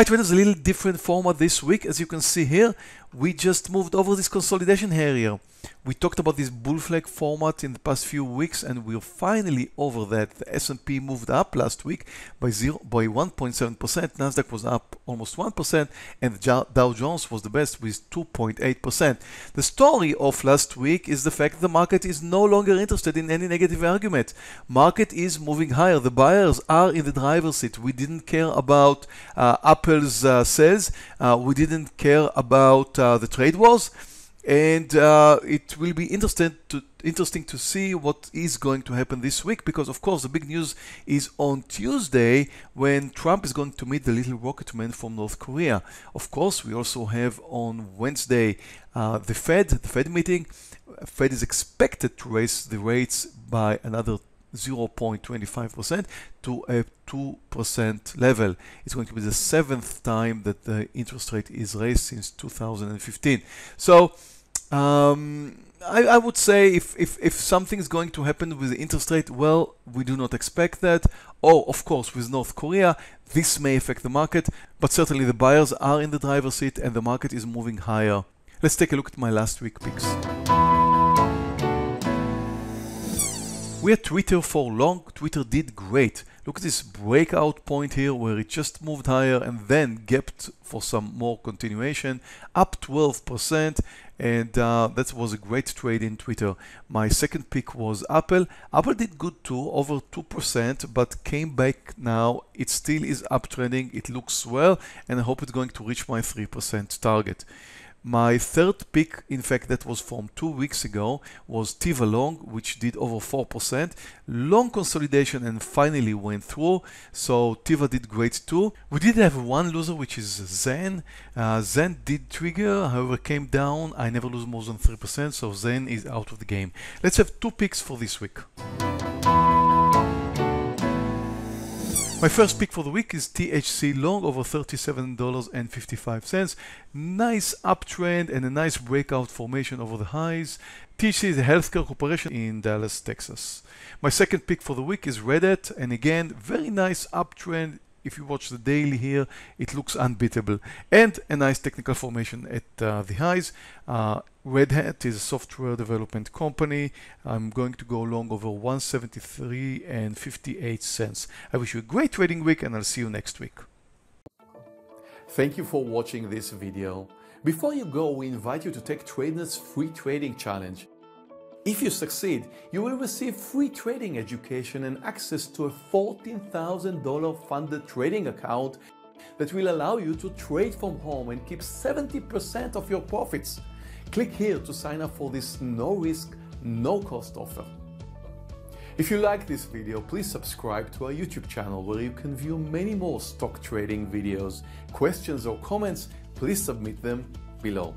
Hi traders, a little different format this week. As you can see here, we just moved over this consolidation area. We talked about this bull flag format in the past few weeks and we're finally over that. The S&P moved up last week by zero by 1.7%, Nasdaq was up almost 1% and the Dow Jones was the best with 2.8%. The story of last week is the fact the market is no longer interested in any negative argument. Market is moving higher. The buyers are in the driver's seat. We didn't care about uh, Apple's uh, sales. Uh, we didn't care about uh, the trade wars and uh, it will be interesting to interesting to see what is going to happen this week because of course the big news is on Tuesday when Trump is going to meet the little rocket man from North Korea. Of course, we also have on Wednesday uh, the Fed, the Fed meeting. Fed is expected to raise the rates by another 0.25% to a 2% level. It's going to be the seventh time that the interest rate is raised since 2015. So um, I, I, would say if, if, if something is going to happen with the interest rate, well, we do not expect that. Oh, of course, with North Korea, this may affect the market, but certainly the buyers are in the driver's seat and the market is moving higher. Let's take a look at my last week picks. We had Twitter for long. Twitter did great. Look at this breakout point here where it just moved higher and then gapped for some more continuation, up 12%. And uh, that was a great trade in Twitter. My second pick was Apple. Apple did good too, over 2%, but came back now. It still is uptrending. It looks well, and I hope it's going to reach my 3% target. My third pick, in fact, that was from two weeks ago, was Teva Long, which did over 4%. Long consolidation and finally went through. So Teva did great too. We did have one loser, which is Zen. Uh, Zen did trigger, however, came down. I never lose more than 3%, so Zen is out of the game. Let's have two picks for this week. My first pick for the week is THC Long over $37.55. Nice uptrend and a nice breakout formation over the highs. THC is a healthcare corporation in Dallas, Texas. My second pick for the week is Red Hat, and again, very nice uptrend if you watch the daily here, it looks unbeatable. And a nice technical formation at uh, the highs. Uh, Red Hat is a software development company. I'm going to go long over 173 and 58 cents. I wish you a great trading week and I'll see you next week. Thank you for watching this video. Before you go, we invite you to take TradeNet's free trading challenge. If you succeed, you will receive free trading education and access to a $14,000 funded trading account that will allow you to trade from home and keep 70% of your profits. Click here to sign up for this no risk, no cost offer. If you like this video, please subscribe to our YouTube channel where you can view many more stock trading videos. Questions or comments, please submit them below.